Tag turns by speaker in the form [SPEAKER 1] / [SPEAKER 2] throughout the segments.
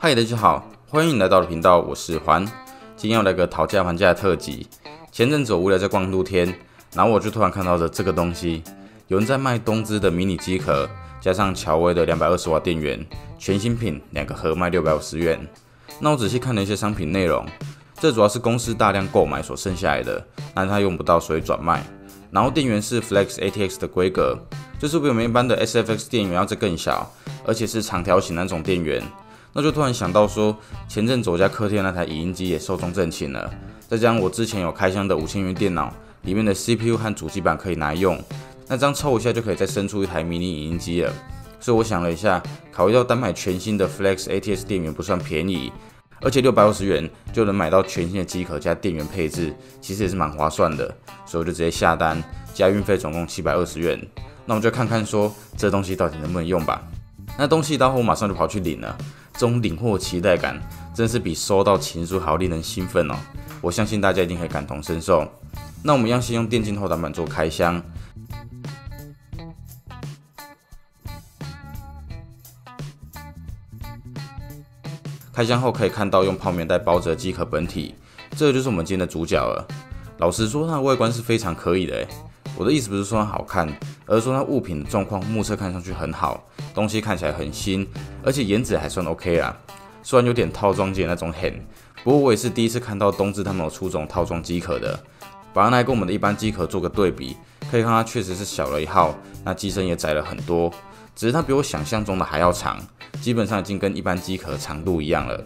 [SPEAKER 1] 嗨，大家好，欢迎来到了频道，我是环。今天要来个讨价还价的特辑。前阵子我无聊在逛露天，然后我就突然看到了这个东西，有人在卖东芝的迷你机壳，加上乔威的两百二十瓦电源，全新品，两个盒卖六百五十元。那我仔细看了一些商品内容，这主要是公司大量购买所剩下来的，但它用不到，所以转卖。然后电源是 Flex ATX 的规格，就是比我们一般的 SFX 电源要再更小，而且是长条形那种电源。那就突然想到说，前阵子我家客厅那台影音机也寿终正寝了，再加上我之前有开箱的五千元电脑，里面的 CPU 和主机板可以拿来用，那这样凑一下就可以再生出一台迷你影音机了。所以我想了一下，考虑到单买全新的 Flex ATS 电源不算便宜，而且六百五十元就能买到全新的机壳加电源配置，其实也是蛮划算的，所以我就直接下单，加运费总共七百二十元。那我们就看看说这东西到底能不能用吧。那东西到后我马上就跑去领了。这种领货期待感，真是比收到情书还令人兴奋哦！我相信大家一定可以感同身受。那我们要先用电竞后挡板做开箱。开箱后可以看到用泡棉袋包着机壳本体，这个就是我们今天的主角了。老实说，它的外观是非常可以的诶。我的意思不是说它好看，而是说它物品的状况目测看上去很好，东西看起来很新，而且颜值还算 OK 啦。虽然有点套装件那种很，不过我也是第一次看到东芝他们有出这种套装机壳的。把它来跟我们的一般机壳做个对比，可以看它确实是小了一号，那机身也窄了很多。只是它比我想象中的还要长，基本上已经跟一般机壳长度一样了。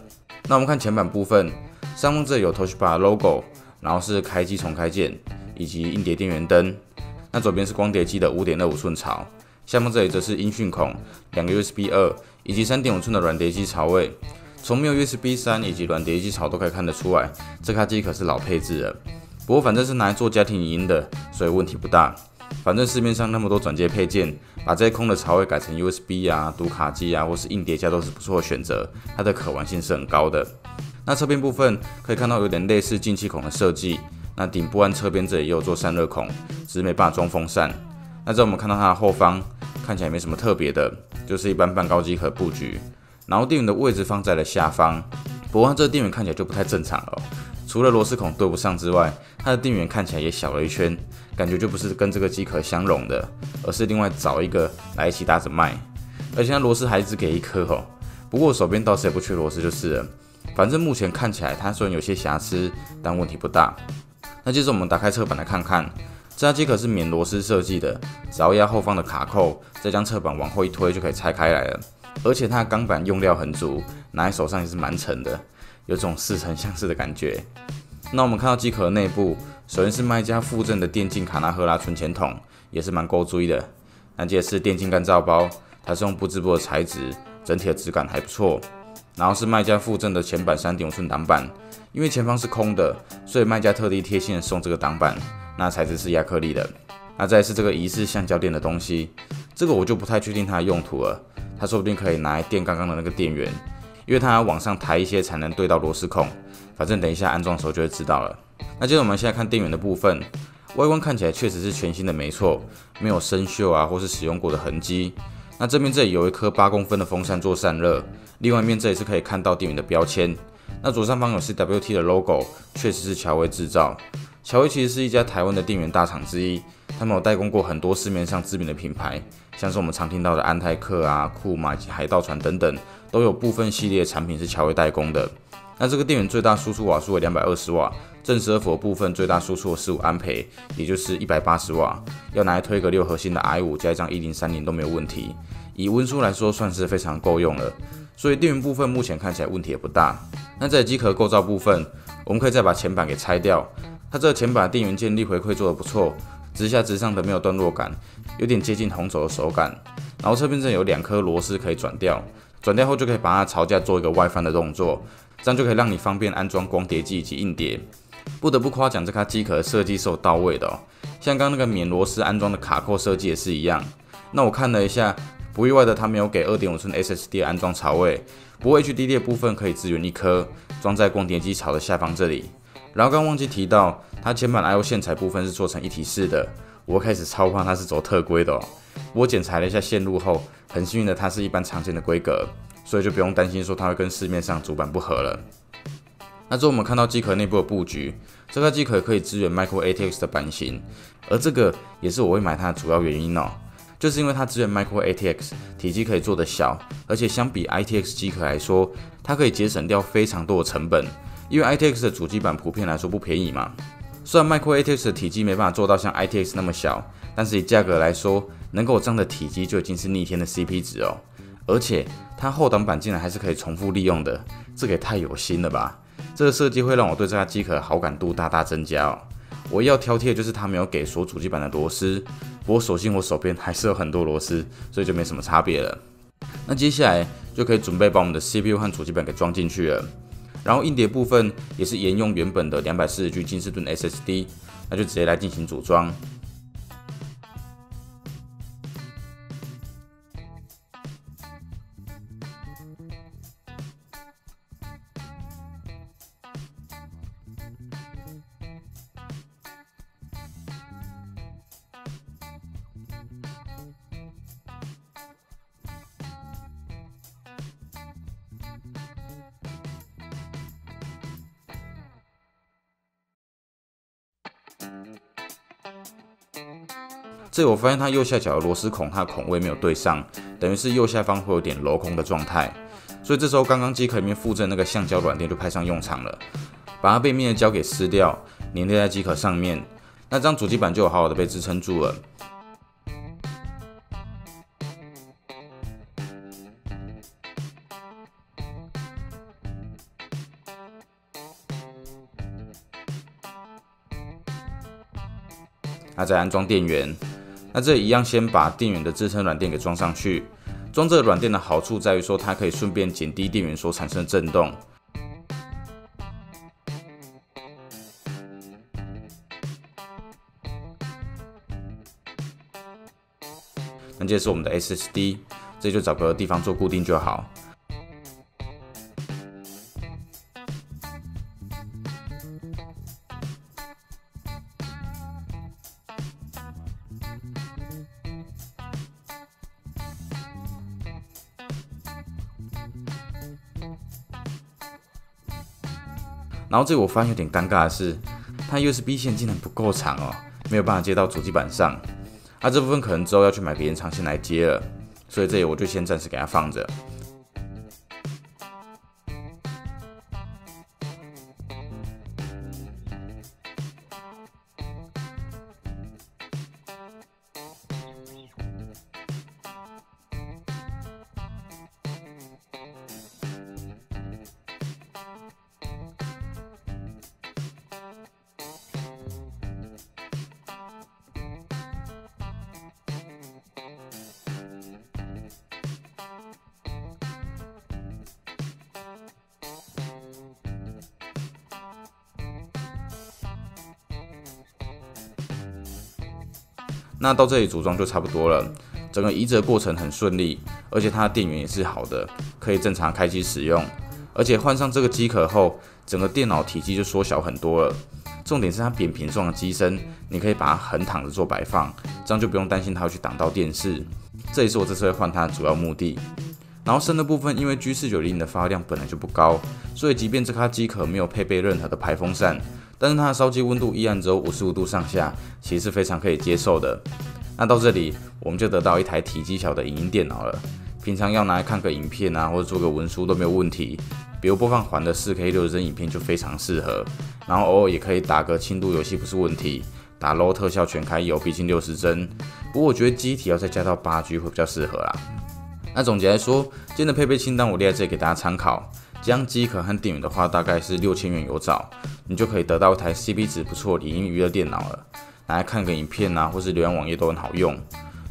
[SPEAKER 1] 那我们看前板部分，上方这有 Toshiba logo，然后是开机重开键，以及硬碟电源灯。那左边是光碟机的五点二五寸槽，下方这里则是音讯孔，两个 USB 二以及三点五寸的软碟机槽位。从没有 USB 三以及软碟机槽都可以看得出来，这卡机可是老配置了。不过反正是拿来做家庭影音的，所以问题不大。反正市面上那么多转接配件，把这些空的槽位改成 USB 啊、读卡机啊或是硬碟架都是不错的选择，它的可玩性是很高的。那侧边部分可以看到有点类似进气孔的设计。那顶部和侧边这里也有做散热孔，只是没办法装风扇。那这我们看到它的后方，看起来没什么特别的，就是一般半高机壳布局。然后电源的位置放在了下方，不过这个电源看起来就不太正常了。除了螺丝孔对不上之外，它的电源看起来也小了一圈，感觉就不是跟这个机壳相容的，而是另外找一个来一起搭着卖。而且它螺丝还只给一颗哦，不过手边倒是也不缺螺丝就是了。反正目前看起来它虽然有些瑕疵，但问题不大。那接着我们打开侧板来看看，这家机壳是免螺丝设计的，只要压后方的卡扣，再将侧板往后一推就可以拆开来了。而且它的钢板用料很足，拿在手上也是蛮沉的，有种似曾相识的感觉。那我们看到机壳内部，首先是卖家附赠的电竞卡纳赫拉存钱筒，也是蛮够追的。那接着是电竞干燥包，它是用不织布的材质，整体的质感还不错。然后是卖家附赠的前板三点五寸挡板。因为前方是空的，所以卖家特地贴心的送这个挡板，那材质是亚克力的。那再是这个疑似橡胶垫的东西，这个我就不太确定它的用途了。它说不定可以拿来垫刚刚的那个电源，因为它要往上抬一些才能对到螺丝孔。反正等一下安装的时候就会知道了。那接着我们现在看电源的部分，外观看起来确实是全新的，没错，没有生锈啊或是使用过的痕迹。那这边这里有一颗八公分的风扇做散热，另外一面这里是可以看到电源的标签。那左上方有 CWT 的 logo，确实是乔威制造。乔威其实是一家台湾的电源大厂之一，他们有代工过很多市面上知名的品牌，像是我们常听到的安泰克啊、库玛以及海盗船等等，都有部分系列产品是乔威代工的。那这个电源最大输出瓦数为两百二十瓦，正十二伏部分最大输出十五安培，也就是一百八十瓦，要拿来推个六核心的 i 五加一张一零三零都没有问题。以温叔来说，算是非常够用了。所以电源部分目前看起来问题也不大。那在机壳构造部分，我们可以再把前板给拆掉。它这个前板电源键力回馈做的不错，直下直上的没有段落感，有点接近红轴的手感。然后侧边这有两颗螺丝可以转掉，转掉后就可以把它朝架做一个外翻的动作，这样就可以让你方便安装光碟机以及硬碟。不得不夸奖这卡机壳设计是有到位的哦，像刚刚那个免螺丝安装的卡扣设计也是一样。那我看了一下。不意外的，它没有给二点五寸 SSD 安装槽位，不过 HDD 部分可以支援一颗，装在光碟机槽的下方这里。然后刚忘记提到，它前板 I/O 线材部分是做成一体式的，我开始超怕它是走特规的哦。我检查了一下线路后，很幸运的它是一般常见的规格，所以就不用担心说它会跟市面上主板不合了。那之后我们看到机壳内部的布局，这个机壳可以支援 Micro ATX 的版型，而这个也是我会买它的主要原因哦，就是因为它支援 Micro ATX，体积可以做得小，而且相比 ITX 机壳来说，它可以节省掉非常多的成本，因为 ITX 的主机板普遍来说不便宜嘛。虽然 Micro ATX 的体积没办法做到像 ITX 那么小，但是以价格来说，能够这样的体积就已经是逆天的 CP 值哦，而且它后挡板竟然还是可以重复利用的，这个也太有心了吧！这个设计会让我对这台机壳好感度大大增加哦。唯一要挑剔的就是它没有给锁主机板的螺丝，不过所幸我手边还是有很多螺丝，所以就没什么差别了。那接下来就可以准备把我们的 CPU 和主机板给装进去了。然后硬碟部分也是沿用原本的两百四十 G 金士顿 SSD，那就直接来进行组装。这我发现它右下角的螺丝孔，它的孔位没有对上，等于是右下方会有点镂空的状态。所以这时候刚刚机壳里面附赠那个橡胶软垫就派上用场了，把它背面的胶给撕掉，粘贴在机壳上面，那张主机板就好好的被支撑住了。那再安装电源。那这一样，先把电源的支撑软垫给装上去。装这个软垫的好处在于说，它可以顺便减低电源所产生的震动。那接着是我们的 SSD，这就找个地方做固定就好。然后这个我发现有点尴尬的是，它 USB 线竟然不够长哦，没有办法接到主机板上。那这部分可能之后要去买别人长线来接了，所以这里我就先暂时给它放着。那到这里组装就差不多了，整个移植过程很顺利，而且它的电源也是好的，可以正常开机使用。而且换上这个机壳后，整个电脑体积就缩小很多了。重点是它扁平状的机身，你可以把它横躺着做摆放，这样就不用担心它会去挡到电视。这也是我这次会换它的主要目的。然后深的部分，因为 G 四九零的发热量本来就不高，所以即便这卡机壳没有配备任何的排风扇。但是它的烧机温度依然只有五十五度上下，其实是非常可以接受的。那到这里，我们就得到一台体积小的影音电脑了。平常要拿来看个影片啊，或者做个文书都没有问题。比如播放环的四 K 六十帧影片就非常适合。然后偶尔也可以打个轻度游戏不是问题。打 low 特效全开有，毕竟六十帧。不过我觉得机体要再加到八 G 会比较适合啦。那总结来说，今天的配备清单我列在这里给大家参考。将机壳和电源的话，大概是六千元有找，你就可以得到一台 CP 值不错、影音娱乐电脑了。拿来看个影片啊，或是浏览网页都很好用。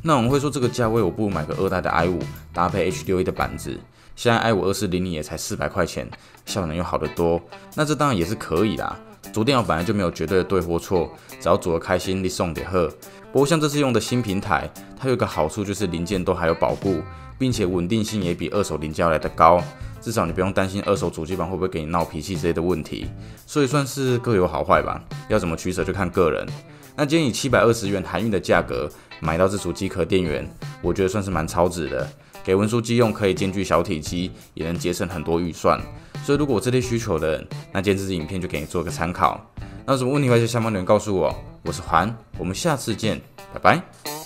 [SPEAKER 1] 那我们会说，这个价位我不如买个二代的 i5 搭配 H6A 的板子。现在 i5 二四零零也才四百块钱，效能又好得多。那这当然也是可以啦。组电脑本来就没有绝对的对或错，只要组得开心，你送点贺。不过像这次用的新平台，它有一个好处就是零件都还有保护，并且稳定性也比二手零件来的高。至少你不用担心二手主机板会不会给你闹脾气之类的问题，所以算是各有好坏吧。要怎么取舍就看个人。那今天以七百二十元韩运的价格买到这组机壳电源，我觉得算是蛮超值的。给文书机用，可以兼具小体积，也能节省很多预算。所以如果这类需求的人，那今天这支影片就给你做个参考。那有什么问题，可以在下方留言告诉我。我是环，我们下次见，拜拜。